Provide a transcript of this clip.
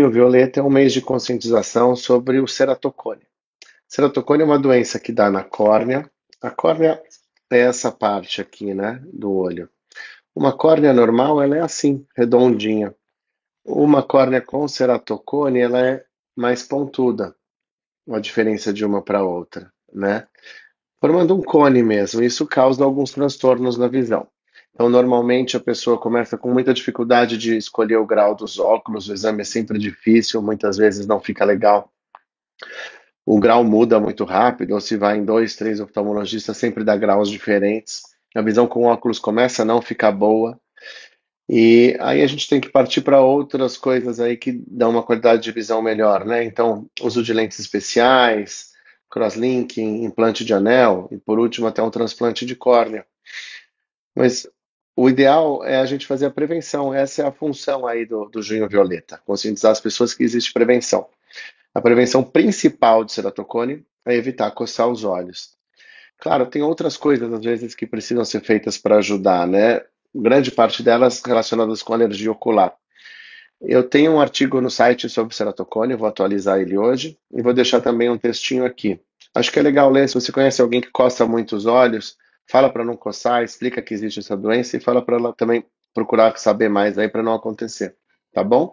Junho Violeta é um mês de conscientização sobre o ceratocone. Ceratocone é uma doença que dá na córnea. A córnea é essa parte aqui, né, do olho. Uma córnea normal, ela é assim, redondinha. Uma córnea com ceratocone, ela é mais pontuda, a diferença de uma para outra, né? Formando um cone mesmo. Isso causa alguns transtornos na visão. Então, normalmente a pessoa começa com muita dificuldade de escolher o grau dos óculos, o exame é sempre difícil, muitas vezes não fica legal. O grau muda muito rápido, ou se vai em dois, três oftalmologistas, sempre dá graus diferentes. A visão com óculos começa a não ficar boa. E aí a gente tem que partir para outras coisas aí que dão uma qualidade de visão melhor, né? Então, uso de lentes especiais, crosslinking, implante de anel e por último até um transplante de córnea. Mas o ideal é a gente fazer a prevenção. Essa é a função aí do, do Junho Violeta, conscientizar as pessoas que existe prevenção. A prevenção principal de ceratocone é evitar coçar os olhos. Claro, tem outras coisas às vezes que precisam ser feitas para ajudar, né? Grande parte delas relacionadas com alergia ocular. Eu tenho um artigo no site sobre ceratocone, vou atualizar ele hoje e vou deixar também um textinho aqui. Acho que é legal ler, se você conhece alguém que coça muito os olhos, fala para não coçar, explica que existe essa doença e fala para ela também procurar saber mais aí para não acontecer, tá bom?